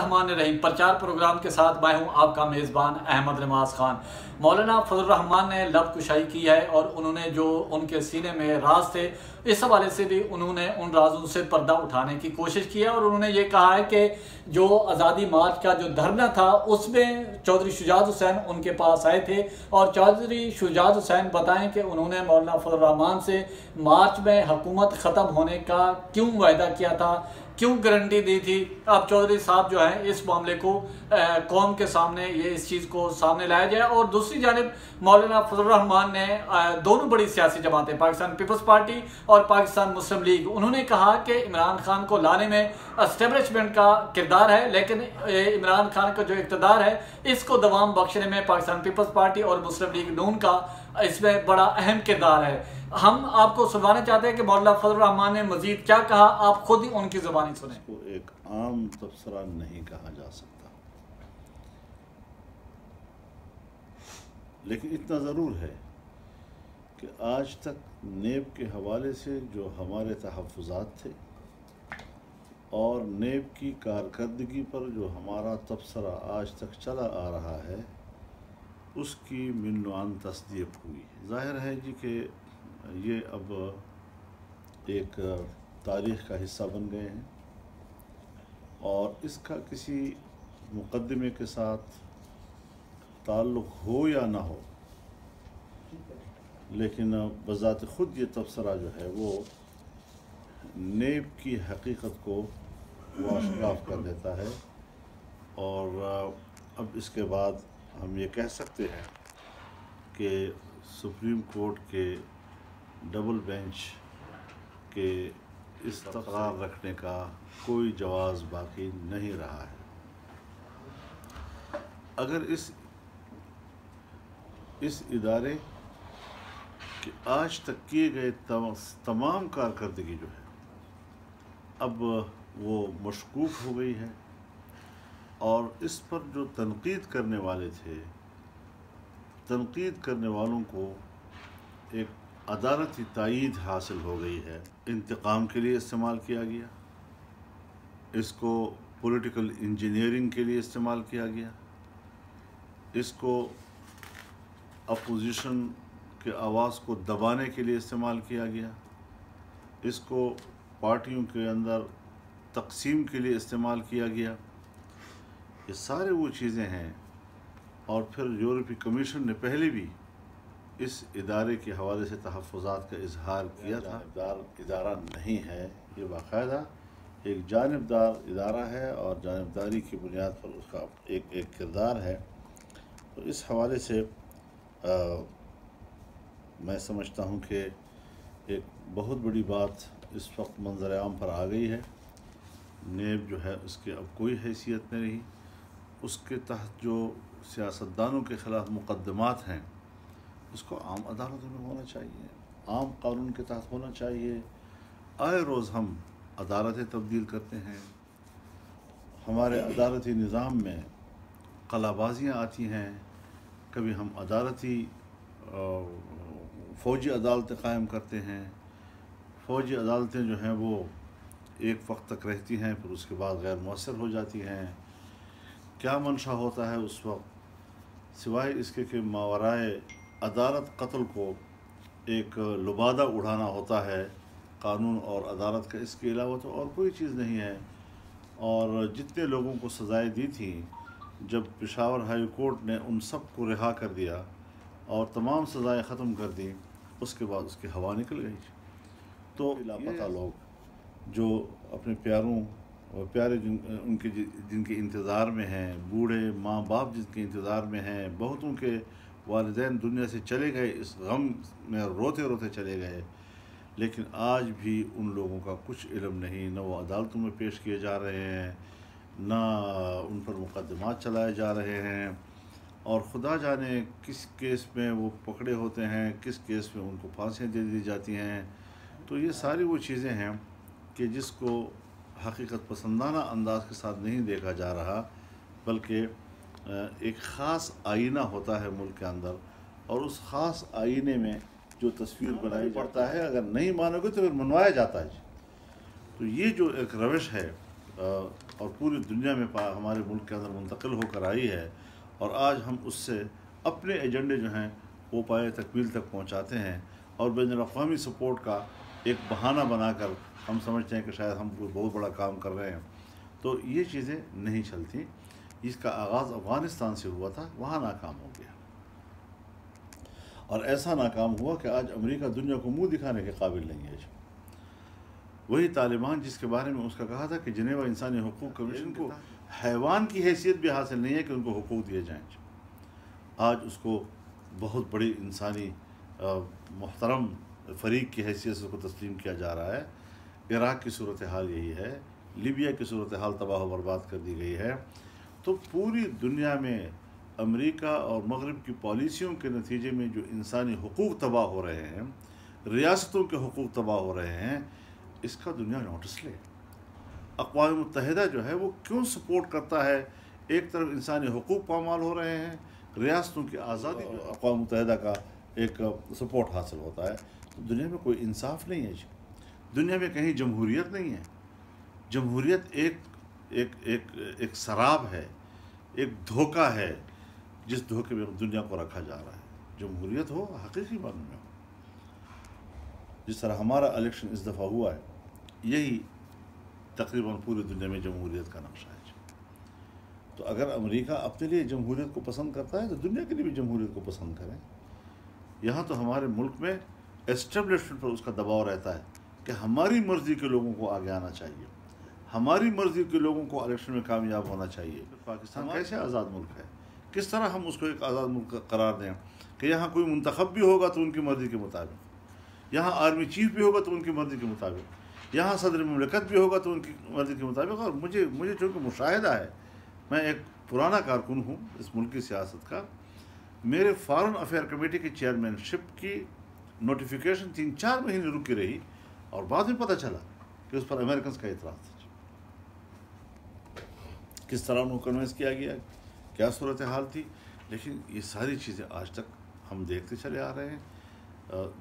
रहीम प्रचार प्रोग्राम के साथ मैं हूँ आपका मेज़बान अहमद नमाज़ खान। मौलाना फजल रहमान ने लब कुशाई की है और उन्होंने जो उनके सीने में राज थे, इस हवाले से भी उन्होंने उन राजों से पर्दा उठाने की कोशिश की है और उन्होंने ये कहा है कि जो आज़ादी मार्च का जो धरना था, उसमें चौधरी शुजात हुसैन उनके पास आए थे। और चौधरी शुजात हुसैन बताएँ कि उन्होंने मौलाना फजल रहमान से मार्च में हुकूमत ख़त्म होने का क्यों वायदा किया था? क्यों गारंटी दी थी? अब चौधरी साहब जो है, इस मामले को कौम के सामने, ये इस चीज़ को सामने लाया जाए। और दूसरी जानब, मौलाना फजल रहमान ने दोनों बड़ी सियासी जमातें, पाकिस्तान पीपल्स पार्टी और पाकिस्तान मुस्लिम लीग, उन्होंने कहा कि इमरान खान को लाने में इस्टेब्लिशमेंट का किरदार है, लेकिन इमरान खान का जो इकतदार है, इसको दवाम बख्शने में पाकिस्तान पीपल्स पार्टी और मुस्लिम लीग नून का इसमें बड़ा अहम किरदार है। हम आपको सुनवाना चाहते हैं कि मौलाना फजल रहमान ने मजीद क्या कहा? आप खुद ही उनकी जबानी सुने। को एक आम तबसरा नहीं कहा जा सकता। लेकिन इतना ज़रूर है कि आज तक नेब के हवाले से जो हमारे तहफ़ात थे और नेब की कारकर्दगी पर जो हमारा तबसरा आज तक चला आ रहा है, उसकी मिलवान तस्दीक हुई। ज़ाहिर है जी कि ये अब, एक, तारीख़ का हिस्सा बन गए हैं। और इसका किसी मुकदमे के साथ ताल्लुक़ हो या ना हो, लेकिन बज़ात ख़ुद ये तबसरा जो है, वो नेब की हकीकत को वाशगाफ कर देता है। और, अब इसके बाद हम ये कह सकते हैं कि सुप्रीम कोर्ट के डबल बेंच के इस तकरार रखने का कोई जवाज़ बाकी नहीं रहा है। अगर इस इस इदारे के आज तक किए गए तमाम कारकर्दगी जो है, अब वो मशकूक हो गई है और इस पर जो तनकीद करने वाले थे, तनकीद करने वालों को एक अदालती तइद हासिल हो गई है। इंतकाम के लिए इस्तेमाल किया गया। इसको पॉलिटिकल इंजीनियरिंग के लिए इस्तेमाल किया गया। इसको अपोजिशन के आवाज़ को दबाने के लिए इस्तेमाल किया गया। इसको पार्टियों के अंदर तकसीम के लिए इस्तेमाल किया गया। ये सारे वो चीज़ें हैं। और फिर यूरोपीय कमीशन ने पहले भी इस इदारे के हवाले से तहफ़ात का इजहार किया था। इदारा नहीं है ये बाकायदा एक जानबदार इदारा है और जानबदारी की बुनियाद पर उसका एक एक किरदार है। तो इस हवाले से आ, मैं समझता हूँ कि एक बहुत बड़ी बात इस वक्त मंजर आम पर आ गई है। नेब जो है उसकी अब कोई हैसियत नहीं। रही उसके तहत जो सियासतदानों के ख़िलाफ़ मुकदमात हैं उसको आम अदालतों में होना चाहिए, आम कानून के तहत होना चाहिए। आए रोज़ हम अदालतें तब्दील करते हैं। हमारे अदालती निज़ाम में कलाबाजियाँ आती हैं। कभी हम अदालती फ़ौजी अदालतें कायम करते हैं। फ़ौजी अदालतें जो हैं वो एक वक्त तक रहती हैं, फिर उसके बाद गैर मौसर हो जाती हैं। क्या मंशा होता है उस वक्त? सिवाय इसके कि मावराए अदालत कत्ल को एक लुबादा उड़ाना होता है कानून और अदालत का। इसके अलावा तो और कोई चीज़ नहीं है। और जितने लोगों को सज़ाएँ दी थी जब पेशावर हाई कोर्ट ने उन सबको रिहा कर दिया और तमाम सज़ाएँ ख़त्म कर दी उसके बाद उसकी हवा निकल गई। तो लापता लोग जो अपने प्यारों और प्यारे जिन उनके जिनके इंतज़ार में हैं बूढ़े माँ बाप जिनके इंतज़ार में हैं बहुतों के वालदेन दुनिया से चले गए, इस गम में रोते रोते चले गए। लेकिन आज भी उन लोगों का कुछ इलम नहीं, न वो अदालतों में पेश किए जा रहे हैं, न उन पर मुकदमा चलाए जा रहे हैं। और खुदा जाने किस केस में वो पकड़े होते हैं, किस केस में उनको फांसियाँ दे दी जाती हैं। तो ये सारी वो चीज़ें हैं कि जिसको हकीकत पसंदाना अंदाज के साथ नहीं देखा जा रहा, बल्कि एक ख़ास आईना होता है मुल्क के अंदर और उस ख़ास आईने में जो तस्वीर बनाई पड़ता है, अगर नहीं मानोगे तो फिर मनवाया जाता है तो ये जो एक रविश है और पूरी दुनिया में हमारे मुल्क के अंदर मुंतकिल होकर आई है और आज हम उससे अपने एजेंडे जो हैं, वो पाए तकमील तक पहुँचाते हैं और बैन अवी सपोर्ट का एक बहाना बनाकर हम समझते हैं कि शायद हम कोई बहुत बड़ा काम कर रहे हैं। तो ये चीज़ें नहीं चलती। इसका आगाज़ अफ़गानिस्तान से हुआ था, वहाँ नाकाम हो गया। और ऐसा नाकाम हुआ कि आज अमेरिका दुनिया को मुँह दिखाने के काबिल नहीं है। वही तालिबान जिसके बारे में उसका कहा था कि जनेवा इंसानी हकूक़ कमीशन को हैवान की हैसियत भी हासिल नहीं है कि उनको हकूक़ दिए जाएँ। आज उसको बहुत बड़ी इंसानी मोहतरम फरीक की हैसियत से उसको तस्लीम किया जा रहा है। इराक़ की सूरत हाल यही है, लीबिया की सूरत हाल तबाह बर्बाद कर दी गई है। तो पूरी दुनिया में अमेरिका और मगरब की पॉलिसियों के नतीजे में जो इंसानी हकूक़ तबाह हो रहे हैं, रियासतों के हकूक़ तबाह हो रहे हैं, इसका दुनिया नोटिस ले। अकवा मुतहदा जो है वो क्यों सपोर्ट करता है? एक तरफ़ इंसानी हकूक़ पामाल हो रहे हैं, रियासतों की आज़ादी अकवा मुतहदा का एक सपोर्ट हासिल होता है तो दुनिया में कोई इंसाफ नहीं है दुनिया में कहीं जमहूरीत नहीं है। जमहूरीत एक एक एक एक शराब है, एक धोखा है, जिस धोखे में दुनिया को रखा जा रहा है। जमहूरीत हो, हकीकी मानने में हो। जिस तरह हमारा इलेक्शन इस दफ़ा हुआ है, यही तकरीबन पूरी दुनिया में जमहूरीत का नक्शा है। तो अगर अमेरिका अपने लिए जमहूरीत को पसंद करता है तो दुनिया के लिए भी जमहूरीत को पसंद करें। यहाँ तो हमारे मुल्क में एस्टेब्लिशमेंट पर उसका दबाव रहता है कि हमारी मर्ज़ी के लोगों को आगे आना चाहिए। हमारी मर्ज़ी के लोगों को इलेक्शन में कामयाब होना चाहिए। पाकिस्तान कैसे आज़ाद मुल्क है? किस तरह हम उसको एक आज़ाद मुल्क करार दें? कि यहाँ कोई मंतखब भी होगा तो उनकी मर्ज़ी के मुताबिक। यहाँ आर्मी चीफ भी होगा तो उनकी मर्ज़ी के मुताबिक। यहाँ सदर ममलकत भी होगा तो उनकी मर्ज़ी के मुताबिक। और मुझे मुझे चूँकि मुशाहिदा है मैं एक पुराना कारकुन हूँ इस मुल्क की सियासत का। मेरे फॉरेन अफेयर कमेटी की चेयरमैनशिप की नोटिफिकेशन तीन चार महीने रुकी रही और बाद में पता चला कि उस पर अमेरिकन का इतराज़ था। किस तरह उनको कन्वेंस किया गया क्या सूरत हाल थी। लेकिन ये सारी चीज़ें आज तक हम देखते चले आ रहे हैं।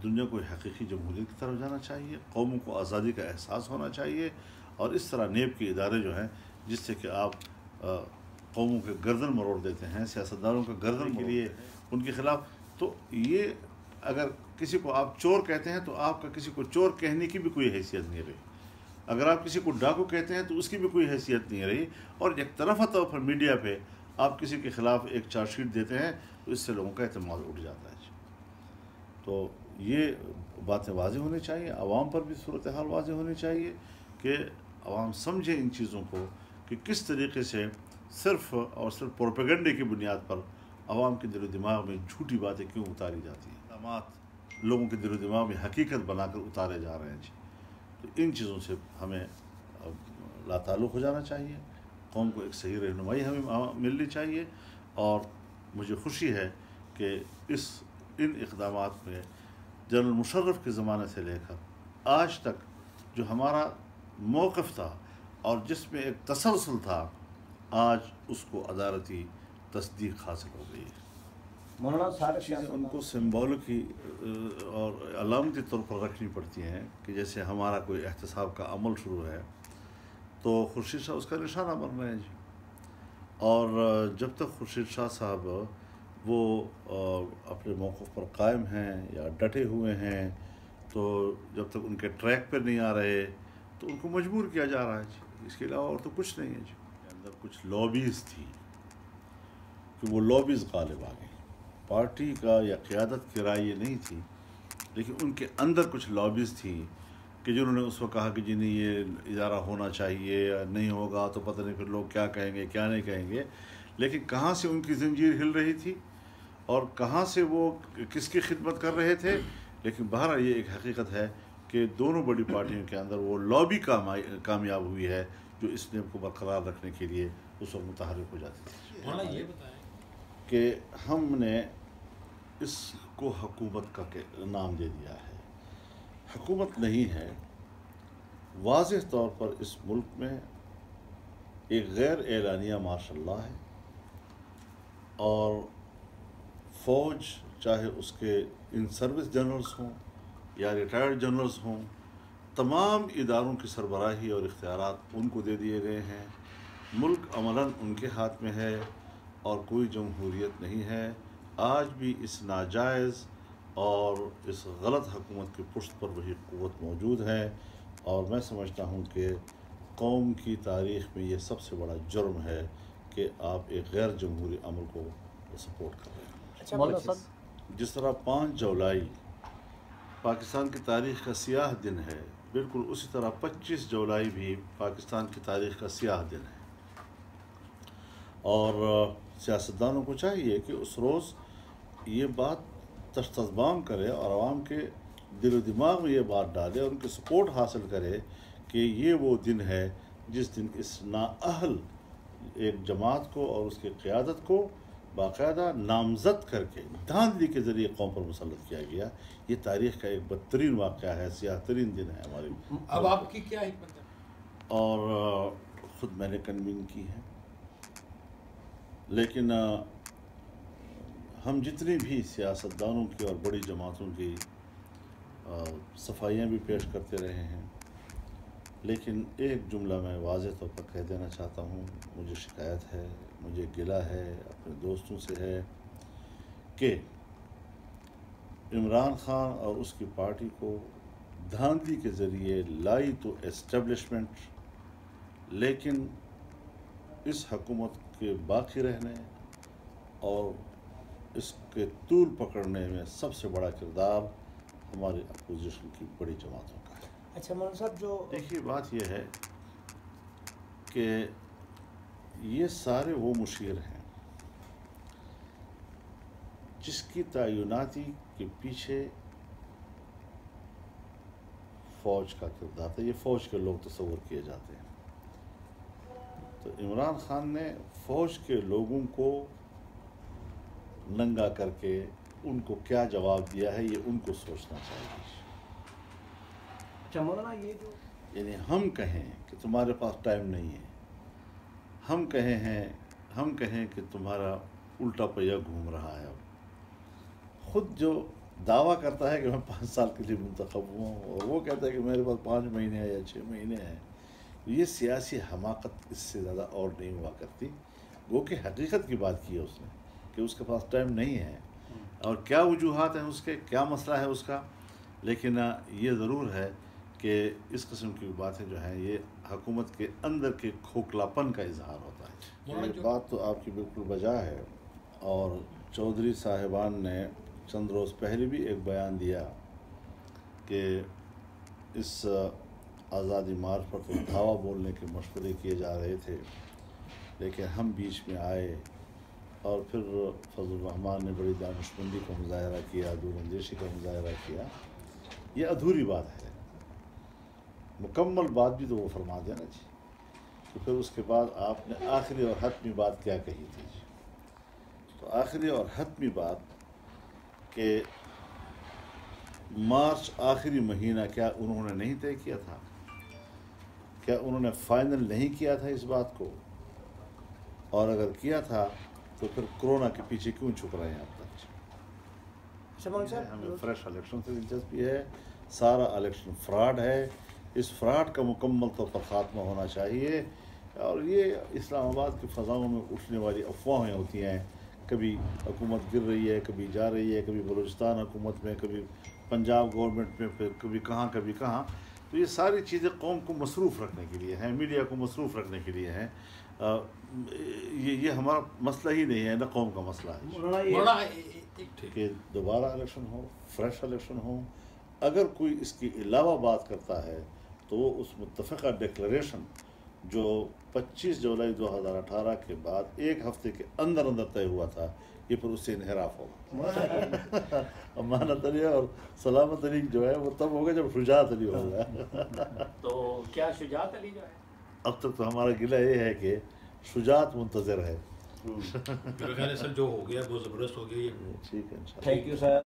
दुनिया को हकीकी जमहूरियत की तरफ़ जाना चाहिए कौमों को आज़ादी का एहसास होना चाहिए और इस तरह नेब के इदारे जो हैं जिससे कि आप कौमों के गर्दन मरोड़ देते हैं सियासतदानों के गर्दन के लिए। उनके ख़िलाफ़। तो ये अगर किसी को आप चोर कहते हैं तो आपका किसी को चोर कहने की भी कोई हैसियत नहीं रही। अगर आप किसी को डाकू कहते हैं तो उसकी भी कोई हैसियत नहीं रही। और एक तरफा तौर पर मीडिया पे आप किसी के ख़िलाफ़ एक चार्जशीट देते हैं तो इससे लोगों का अहतमाद उठ जाता है तो ये बातें वाज होनी चाहिए। आवाम पर भी सूरत हाल वाज होनी चाहिए कि आवाम समझे इन चीज़ों को कि किस तरीके से सिर्फ़ और सिर्फ़ प्रोपेगंडे की बुनियाद पर आवाम के दिलो दिमाग में झूठी बातें क्यों उतारी जाती हैं? लोगों के दिलो दिमाग में हकीकत बनाकर उतारे जा रहे हैं जी। तो इन चीज़ों से हमें लाताल्लुक़ हो जाना चाहिए। कौम को एक सही रहनुमाई हमें मिलनी चाहिए और मुझे खुशी है कि इस, इन इकदाम में जनरल मुशर्रफ के ज़माने से लेकर आज तक जो हमारा मौक़ था और जिसमें एक तसलसल था, आज उसको अदालती तस्दीक हासिल हो गई है। मौलाना सारे चीज़ें उनको सिम्बॉलिक ही और अलामती तौर पर रखनी पड़ती हैं कि जैसे हमारा कोई एहतसाब का अमल शुरू है तो खुर्शीद शाह उसका निशाना बन रहे हैं जी। और जब तक खुर्शीद शाह साहब वो अपने मौक़ पर कायम हैं या डटे हुए हैं तो जब तक उनके ट्रैक पर नहीं आ रहे तो उनको मजबूर किया जा रहा है जी। इसके अलावा और तो कुछ नहीं है जी। अंदर कुछ लॉबीज़ थी कि वो लॉबीज़ गालिब आ गई पार्टी का या क़्यादत की राय ये नहीं थी, लेकिन उनके अंदर कुछ लॉबीज़ थी कि जिन्होंने उस वक्त कहा कि जी नहीं, ये इदारा होना चाहिए, नहीं होगा तो पता नहीं फिर लोग क्या कहेंगे, क्या नहीं कहेंगे। लेकिन कहाँ से उनकी जंजीर हिल रही थी और कहाँ से वो किसकी खिदमत कर रहे थे? लेकिन बहर ये एक हकीकत है कि दोनों बड़ी पार्टियों के अंदर वो लॉबी काम कामयाब हुई है, जो इस नेम को बरकरार रखने के लिए उस वक्त मुतहरक हो जाती थी। कि हमने इसको हकूमत का के नाम दे दिया है। हकूमत नहीं है वाज तौर पर इस मुल्क में एक गैर एलानिया मार्शल्ला है और फ़ौज, चाहे उसके इन सर्विस जनरल्स हों या रिटायर्ड जनरल्स हों, तमाम इदारों की सरबराही और इख्तियार उनको दे दिए गए हैं। मुल्क अमला उनके हाथ में है। और कोई जमहूरीत नहीं है। आज भी इस नाजायज़ और इस गलत हुकूमत की पुष्ट पर वही क़वत मौजूद है और मैं समझता हूँ कि कौम की तारीख़ में ये सबसे बड़ा जुर्म है कि आप एक गैर जमहूरी अमल को सपोर्ट कर रहे हैं। अच्छा जिस तरह पाँच जुलाई पाकिस्तान की तारीख़ का सियाह दिन है बिल्कुल उसी तरह पच्चीस जुलाई भी पाकिस्तान की तारीख़ का सियाह दिन है। और सियासतदानों को चाहिए कि उस रोज़ ये बात तस्तबाम करे और आवाम के दिल दिमाग में ये बात डाले और उनकी सपोर्ट हासिल करे कि ये वो दिन है जिस दिन इस नाअहल एक जमात को और उसके क़्यादत को बाकायदा नामजद करके धांधली के ज़रिए कौम पर मुसलत किया गया। ये तारीख़ का एक बदतरीन वाक़ है सियाह तरीन दिन है हमारी अब आपकी क्या है? और ख़ुद मैंने कन्वीन की है। लेकिन हम जितनी भी सियासतदानों की और बड़ी जमातों की सफाइयाँ भी पेश करते रहे हैं, लेकिन एक जुमला मैं वाज तौर पर कह देना चाहता हूँ, मुझे शिकायत है, मुझे गिला है, अपने दोस्तों से है, कि इमरान खान और उसकी पार्टी को धांधली के ज़रिए लाई तो एस्टेब्लिशमेंट, लेकिन इस हकूमत के बाकी रहने और इसके तूल पकड़ने में सबसे बड़ा किरदार हमारे अपोजिशन की बड़ी जमातों का है। अच्छा मौलाना साहब जो देखिए बात यह है कि ये सारे वो मुशीर हैं जिसकी तयनाती के पीछे फ़ौज का किरदार था। ये फ़ौज के लोग तस्वर किए जाते हैं। तो इमरान खान ने फ़ौज के लोगों को नंगा करके उनको क्या जवाब दिया है ये उनको सोचना चाहिए। अच्छा ये जो यानी हम कहें कि तुम्हारे पास टाइम नहीं है। हम कहें हैं हम कहें कि तुम्हारा उल्टा पहिया घूम रहा है अब। खुद जो दावा करता है कि मैं पाँच साल के लिए मुंतखब हुआ हूँ और वो कहता है कि मेरे पास पाँच महीने हैं या छः महीने हैं ये सियासी हमाकत इससे ज़्यादा और नहीं हुआ करती। वो कि हकीकत की बात की है उसने कि उसके पास टाइम नहीं है। और क्या वजूहत हैं उसके क्या मसला है उसका? लेकिन ये ज़रूर है कि इस किस्म की बातें जो हैं ये हकूमत के अंदर के खोखलापन का इजहार होता है। ये बात तो आपकी बिल्कुल बजा है। और चौधरी साहिबान ने चंद रोज़ पहले भी एक बयान दिया कि इस आज़ादी मार्च पर तो धावा बोलने के मशवरे किए जा रहे थे, लेकिन हम बीच में आए और फिर फजलरहमान ने बड़ी दानशमंदी का मुजाहरा किया, दूरंदेशी का मुजाहरा किया। ये अधूरी बात है। मुकम्मल बात भी तो वो फरमा देना जी। तो फिर उसके बाद आपने आखिरी और हतमी बात क्या कही थी जी? तो आखिरी और हतमी बात के मार्च आखिरी महीना क्या उन्होंने नहीं तय किया था? क्या उन्होंने फाइनल नहीं किया था इस बात को? और अगर किया था तो फिर कोरोना के पीछे क्यों छुप रहे हैं अब तक? हमें फ्रेश इलेक्शन से दिलचस्पी है। सारा इलेक्शन फ्रॉड है। इस फ्रॉड का मुकम्मल तौर पर ख़ात्मा होना चाहिए। और ये इस्लामाबाद की फ़जाओं में उठने वाली अफवाहें होती हैं। कभी हुकूमत गिर रही है कभी जा रही है कभी बलूचिस्तान हुकूमत में कभी पंजाब गवर्नमेंट में फिर कभी कहाँ कभी कहाँ। तो ये सारी चीज़ें कौम को मसरूफ़ रखने के लिए हैं मीडिया को मसरूफ़ रखने के लिए हैं। ये ये हमारा मसला ही नहीं है ना कौम का मसला है। कि दोबारा इलेक्शन हो फ्रेश इलेक्शन हो अगर कोई इसके अलावा बात करता है तो वो उस मुतफ़ा डिक्लेरेशन जो 25 जुलाई 2018 के बाद एक हफ़्ते के अंदर अंदर तय हुआ था ये फिर उससे इनहराफ होगा। अमानत अली और सलामत अली जो है वो तब होगा जब शुजात अली होगा। तो क्या शुजात अली जो है? अब तक तो हमारा गिला ये है कि शुजात मुंतजर है। सर जो हो गया वो ज़बरदस्त हो गया ठीक है थैंक यू सर